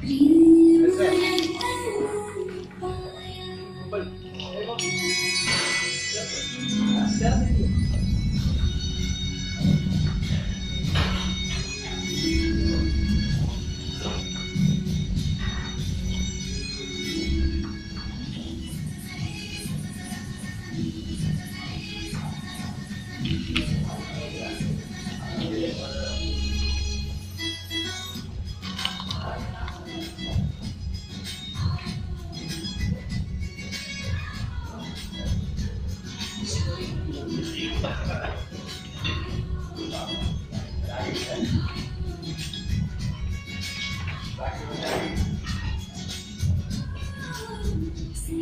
Please.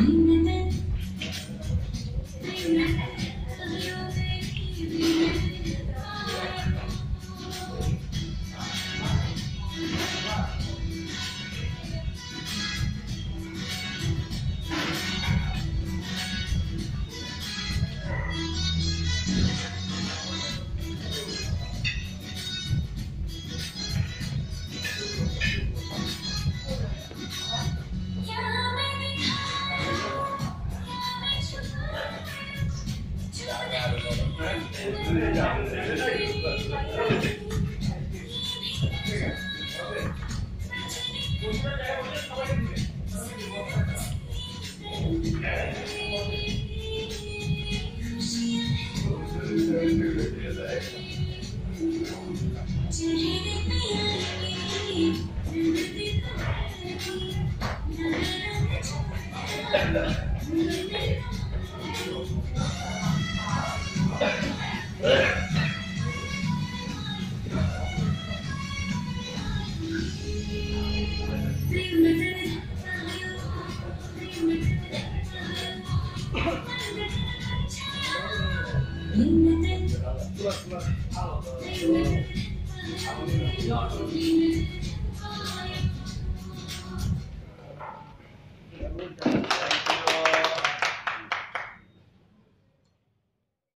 I meant you know what i'm you.